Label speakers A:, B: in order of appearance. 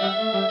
A: Música